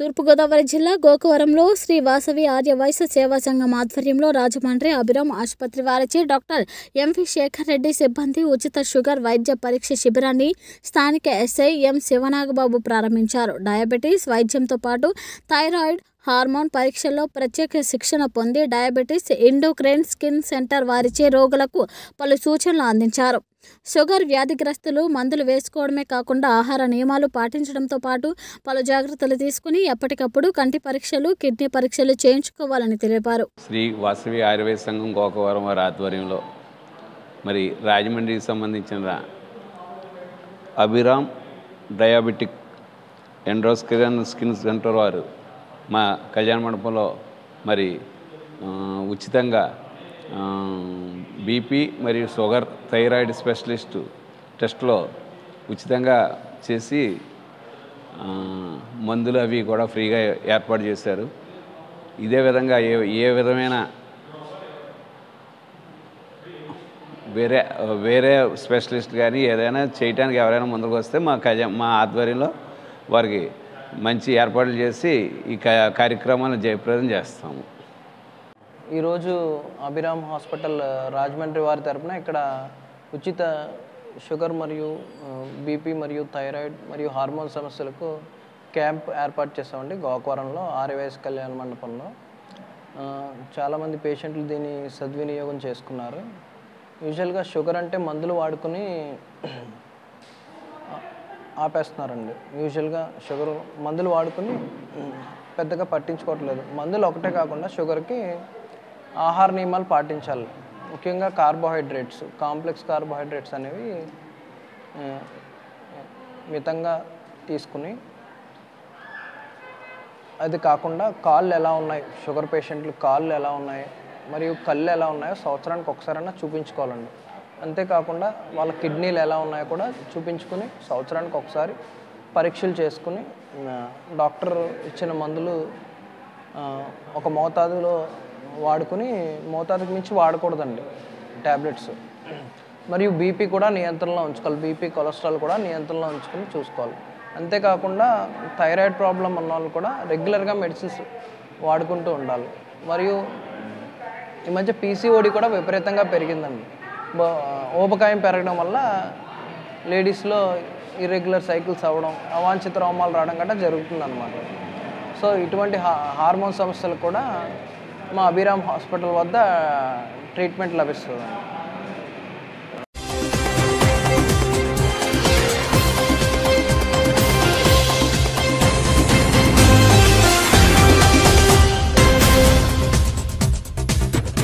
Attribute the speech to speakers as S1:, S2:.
S1: తూర్పుగోదావరి జిల్లా గోకవరంలో శ్రీ వాసవి ఆర్య వైశ్య సేవా సంఘం ఆధ్వర్యంలో రాజమండ్రి అభిరామ్ ఆసుపత్రి వారిచే డాక్టర్ ఎంవి శేఖర్ రెడ్డి సిబ్బంది ఉచిత షుగర్ వైద్య పరీక్ష శిబిరాన్ని స్థానిక ఎస్ఐ ఎం శివనాగబాబు ప్రారంభించారు. డయాబెటీస్ వైద్యంతో పాటు థైరాయిడ్ హార్మోన్ పరీక్షల్లో ప్రత్యేక శిక్షణ పొంది డయాబెటీస్ ఎండోక్రైన్ స్కిన్ సెంటర్ వారిచే రోగులకు పలు సూచనలు అందించారు. షుగర్ వ్యాధిగ్రస్తులు మందులు వేసుకోవడమే కాకుండా ఆహార నియమాలు పాటించడంతో పాటు పలు జాగ్రత్తలు తీసుకుని ఎప్పటికప్పుడు కంటి పరీక్షలు కిడ్నీ పరీక్షలు చేయించుకోవాలని తెలిపారు.
S2: శ్రీ వాసవి ఆయుర్వేద సంఘం గోకవరం వారి ఆధ్వర్యంలో మరి రాజమండ్రికి సంబంధించిన Abhiram diabetic endocrine skin centre వారు మా కళ్యాణ మండపంలో మరి ఉచితంగా బీపీ మరియు షుగర్ థైరాయిడ్ స్పెషలిస్ట్ టెస్ట్లో ఉచితంగా చేసి మందులు అవి కూడా ఫ్రీగా ఏర్పాటు చేశారు. ఇదే విధంగా ఏ ఏ విధమైన వేరే వేరే స్పెషలిస్ట్ కానీ ఏదైనా చేయడానికి ఎవరైనా ముందుకు వస్తే మా కజ మా ఆధ్వర్యంలో వారికి మంచి ఏర్పాట్లు చేసి ఈ కార్యక్రమాలను జయప్రదం చేస్తాము.
S3: ఈరోజు అభిరామ్ హాస్పిటల్ రాజమండ్రి వారి తరపున ఇక్కడ ఉచిత షుగర్ మరియు బీపీ మరియు థైరాయిడ్ మరియు హార్మోన్ సమస్యలకు క్యాంప్ ఏర్పాటు చేస్తామండి గోకవరంలో ఆర్యవైఎస్ కళ్యాణ మండపంలో. చాలామంది పేషెంట్లు దీన్ని సద్వినియోగం చేసుకున్నారు. యూజువల్గా షుగర్ అంటే మందులు వాడుకుని ఆపేస్తున్నారండి. యూజువల్గా షుగర్ మందులు వాడుకుని పెద్దగా పట్టించుకోవట్లేదు. మందులు ఒకటే కాకుండా షుగర్కి ఆహార నియమాలు పాటించాలి. ముఖ్యంగా కార్బోహైడ్రేట్స్ కాంప్లెక్స్ కార్బోహైడ్రేట్స్ అనేవి మితంగా తీసుకుని అది కాకుండా కాళ్ళు ఎలా ఉన్నాయి? షుగర్ పేషెంట్లు కాళ్ళు ఎలా ఉన్నాయి? మరియు కళ్ళు ఎలా ఉన్నాయో సంవత్సరానికి ఒకసారైనా చూపించుకోవాలండి. అంతేకాకుండా వాళ్ళ కిడ్నీలు ఎలా ఉన్నాయో కూడా చూపించుకుని సంవత్సరానికి ఒకసారి పరీక్షలు చేసుకుని డాక్టర్ ఇచ్చిన మందులు ఒక మోతాదులో వాడుకుని మోతాదుకి మించి వాడకూడదండి ట్యాబ్లెట్స్ మరియు బీపీ కూడా నియంత్రణలో ఉంచుకోవాలి. బీపీ కొలెస్ట్రాల్ కూడా నియంత్రణలో ఉంచుకుని చూసుకోవాలి. అంతేకాకుండా థైరాయిడ్ ప్రాబ్లం ఉన్న వాళ్ళు కూడా రెగ్యులర్గా మెడిసిన్స్ వాడుకుంటూ ఉండాలి. మరియు ఈ మధ్య పీసీఓడి కూడా విపరీతంగా పెరిగిందండి. ఊబకాయం పెరగడం వల్ల లేడీస్లో ఇర్రెగ్యులర్ సైకిల్స్ అవ్వడం అవాంఛిత రోమాలు రావడం గట్రా జరుగుతుందన్నమాట. సో ఇటువంటి హా హార్మోన్ సమస్యలు కూడా మా అభిరామ్ హాస్పిటల్ వద్ద ట్రీట్మెంట్ లభిస్తుంది